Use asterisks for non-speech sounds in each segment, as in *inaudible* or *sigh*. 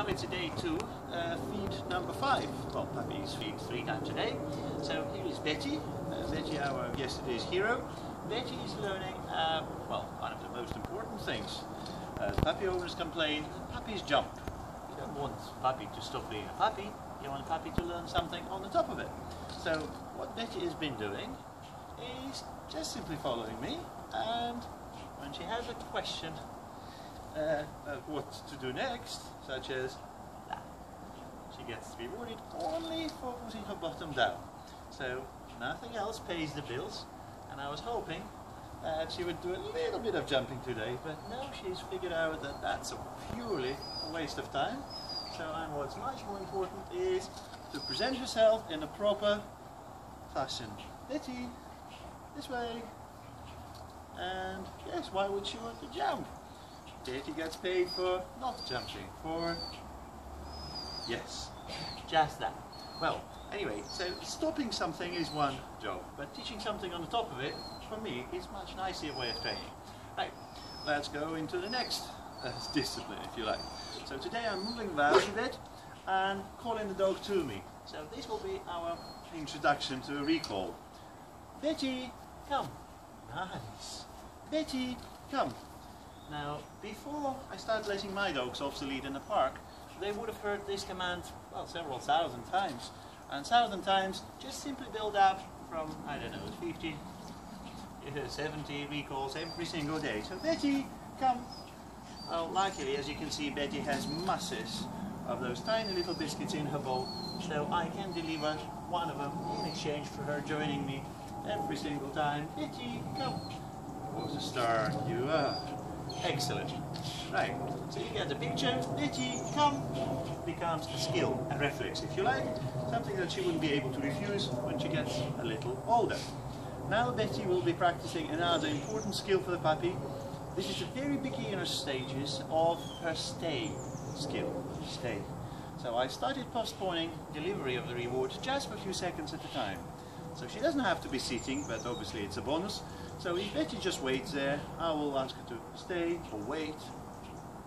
now a day two, uh, feed number five. Well, puppies feed three times a day. So here is Bettie, uh, Bettie our yesterday's hero. Bettie is learning, uh, well, one of the most important things. Uh, puppy owners complain, puppies jump. You don't want puppy to stop being a puppy, you want a puppy to learn something on the top of it. So what Bettie has been doing is just simply following me and when she has a question uh, what to do next, such as. She gets to be rewarded only for putting her bottom down. So nothing else pays the bills, and I was hoping that she would do a little bit of jumping today, but now she's figured out that that's a purely a waste of time. So and what's much more important is to present yourself in a proper fashion. This way. And yes, why would she want to jump? Bettie gets paid for not jumping, for yes, just that. Well, anyway, so stopping something is one job, but teaching something on the top of it, for me, is much nicer way of training. Right, let's go into the next uh, *laughs* discipline, if you like. So today I'm moving about a bit and calling the dog to me. So this will be our introduction to a recall. Bettie, come. Nice. Bettie, come. Now, before I start letting my dogs off the lead in the park, they would have heard this command, well, several thousand times. And thousand times just simply build up from, I don't know, 50, uh, 70 recalls every single day. So, Bettie, come. Well, luckily, as you can see, Bettie has masses of those tiny little biscuits in her bowl, so I can deliver one of them in exchange for her joining me every single time. Bettie, come. What a star you are. Excellent. Right, so you get the picture. Bettie, come. Becomes a skill, a reflex if you like, something that she wouldn't be able to refuse when she gets a little older. Now Bettie will be practicing another important skill for the puppy. This is the very beginner stages of her stay skill. Stay. So I started postponing delivery of the reward just for a few seconds at a time. So she doesn't have to be sitting, but obviously it's a bonus. So if Bettie just waits there, I will ask her to stay or wait.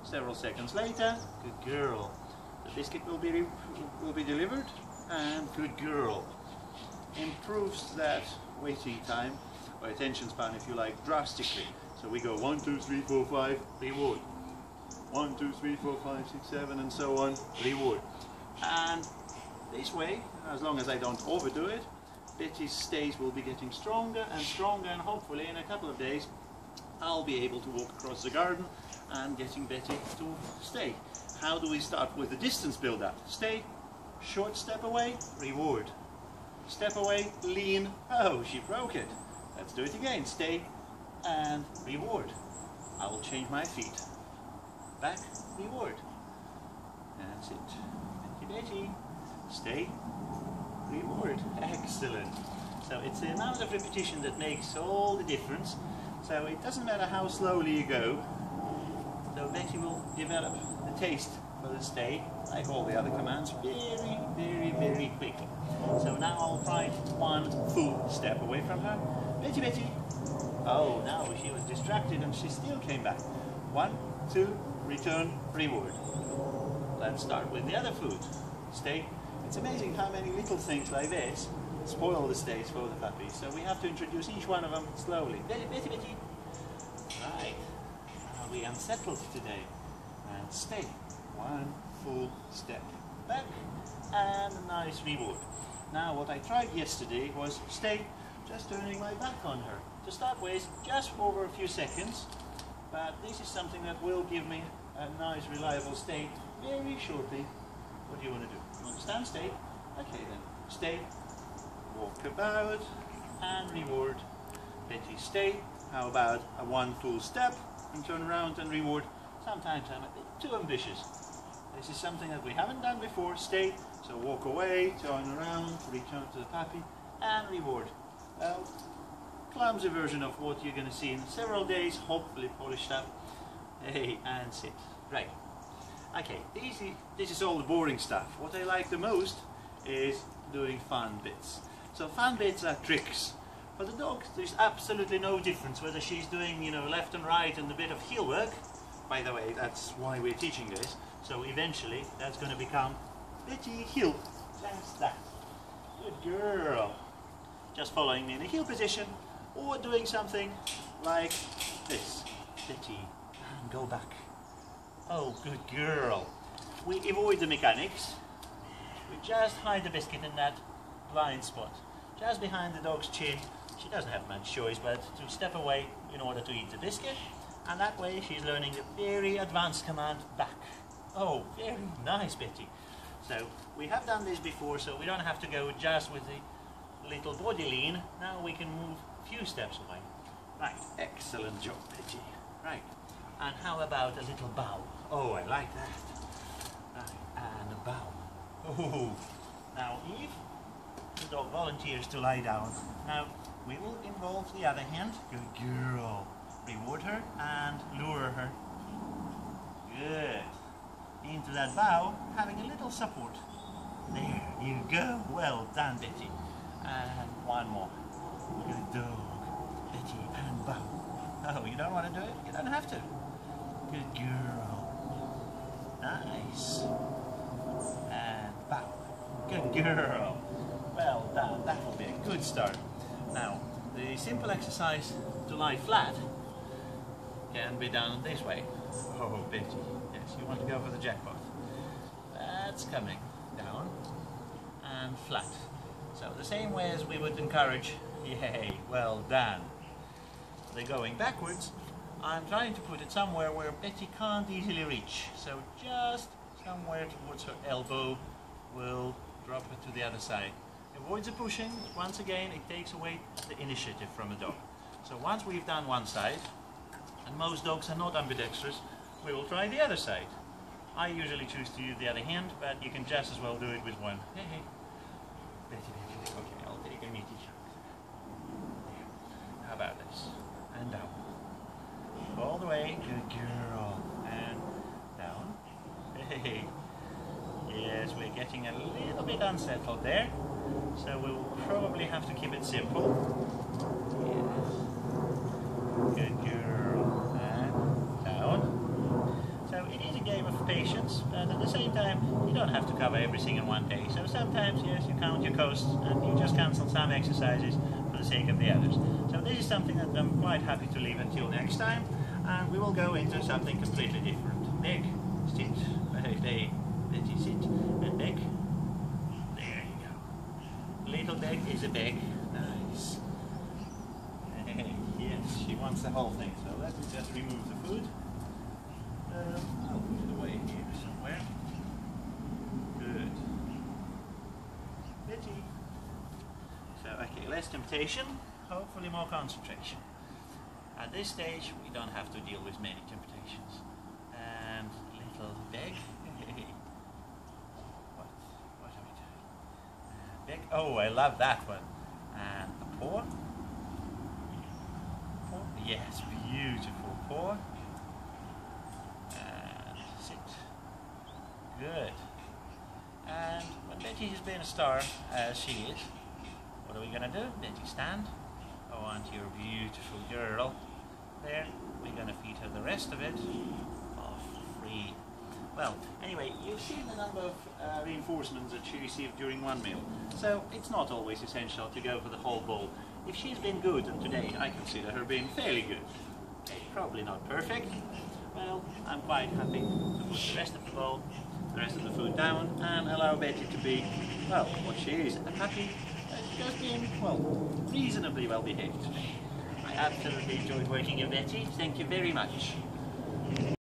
Several seconds later, good girl. The biscuit will be will be delivered, and good girl. Improves that waiting time, or attention span if you like, drastically. So we go one, two, three, four, five, reward. One, two, three, four, five, six, seven, and so on, reward. And this way, as long as I don't overdo it, Bettie's stays will be getting stronger and stronger and hopefully in a couple of days I'll be able to walk across the garden and getting Bettie to stay. How do we start with the distance build up? Stay, short step away, reward. Step away, lean, oh she broke it. Let's do it again, stay and reward. I will change my feet. Back, reward. That's it. Thank you Bettie. Stay, reward. Excellent. So it's the amount of repetition that makes all the difference. So it doesn't matter how slowly you go, so Bettie will develop the taste for the stay, like all the other commands, very, very, very quickly. So now I'll try one full step away from her. Bettie, Bettie. Oh, now she was distracted and she still came back. One, two, return, reward. Let's start with the other food. Stay, it's amazing how many little things like this spoil the stays for the puppies. So we have to introduce each one of them slowly. Bettie, Bettie, Bettie. Right. Are we unsettled today? And stay. One full step back and a nice reward. Now what I tried yesterday was stay just turning my back on her. To start with, just over a few seconds, but this is something that will give me a nice reliable stay very shortly. What do you want to do? You want to stand, stay? Okay then, stay, walk about, and reward. Bettie, stay. How about a one full step and turn around and reward? Sometimes I'm a bit too ambitious. This is something that we haven't done before. Stay, so walk away, turn around, return to the puppy, and reward. Well, clumsy version of what you're going to see in several days, hopefully polished up. Hey, and sit. Right. Okay, easy. This is all the boring stuff. What I like the most is doing fun bits. So fun bits are tricks. For the dog, there's absolutely no difference whether she's doing, you know, left and right and a bit of heel work, by the way, that's why we're teaching this. So eventually, that's going to become Bettie Hill. Just that. Good girl. Just following me in a heel position, or doing something like this. Bettie, and go back. Oh, good girl. We avoid the mechanics. We just hide the biscuit in that blind spot, just behind the dog's chin. She doesn't have much choice but to step away in order to eat the biscuit, and that way she's learning the very advanced command back. Oh, very nice, Bettie. So we have done this before, so we don't have to go just with the little body lean. Now we can move a few steps away. Right, excellent job, Bettie. Right, and how about a little bow? Oh, I like that. And a bow. Oh, now Eve, the dog volunteers to lie down. Now we will involve the other hand. Good girl. Reward her and lure her. Good. Into that bow, having a little support. There you go. Well done, Bettie. And one more. Good dog. Bettie and bow. Oh, you don't want to do it? You don't have to. Good girl. Nice. And bow. Good girl. Well done. That will be a good start. Now, the simple exercise to lie flat can be done this way. Oh, Bettie. Yes, you want to go for the jackpot. That's coming. Down and flat. So the same way as we would encourage, yay, well done. They're going backwards. I'm trying to put it somewhere where Bettie can't easily reach. So just somewhere towards her elbow will drop her to the other side. Avoids the pushing, once again it takes away the initiative from the dog. So once we've done one side, and most dogs are not ambidextrous, we will try the other side. I usually choose to use the other hand, but you can just as well do it with one. Hey, hey. Bettie, Bettie, okay, I'll take a meaty chunk. There. How about this? And down. All the way, good girl. And down. Yes, we're getting a little bit unsettled there. So we will probably have to keep it simple. Yes. Good girl. And down. So it is a game of patience, but at the same time, you don't have to cover everything in one day. So sometimes, yes, you count your costs and you just cancel some exercises for the sake of the others. So this is something that I'm quite happy to leave until next time, and we will go into something completely different. Big, sit, they, let sit, and big. There you go. Little bag is a bag. Nice. *laughs* Yes, she wants the whole thing, so let me just remove the food. Um, I'll put it away here somewhere. Good. Bettie. So, okay, less temptation, hopefully more concentration. At this stage, we don't have to deal with many temptations. And little bag. what? What are we doing? Uh, bag. Oh, I love that one. And paw. Paw. Yes, beautiful paw. And sit. Good. And when Bettie has been a star, as she is, what are we going to do? Bettie, stand. Oh, aren't you beautiful girl? There, we're going to feed her the rest of it oh, for free. Well, anyway, you've seen the number of uh, reinforcements that she received during one meal, so it's not always essential to go for the whole bowl. If she's been good, and today I consider her being fairly good, probably not perfect, well, I'm quite happy to put the rest of the bowl, the rest of the food down, and allow Bettie to be, well, what she is, a happy, just being, well, reasonably well behaved. I absolutely enjoyed working with Bettie. Thank you very much.